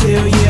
till you